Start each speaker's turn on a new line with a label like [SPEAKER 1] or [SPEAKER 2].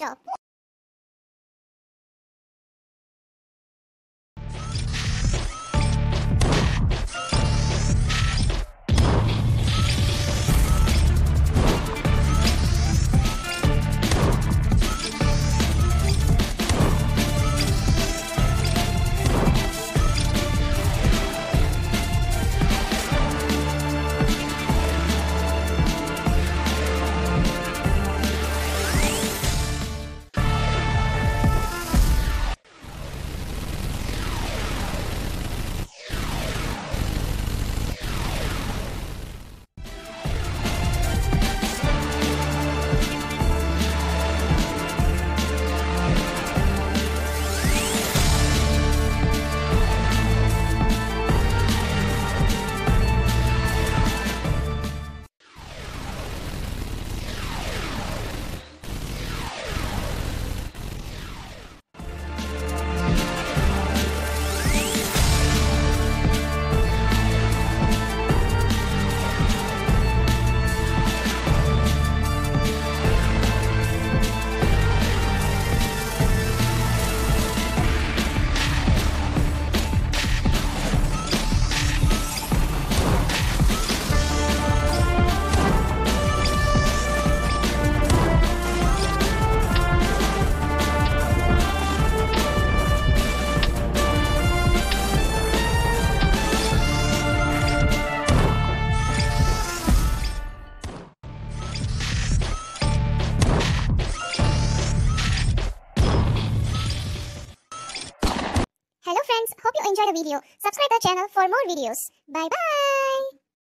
[SPEAKER 1] 직접 Hope you enjoy the video. Subscribe the channel for more videos. Bye bye.